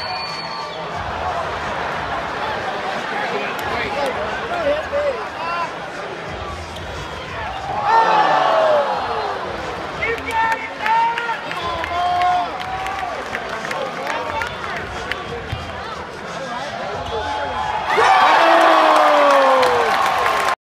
you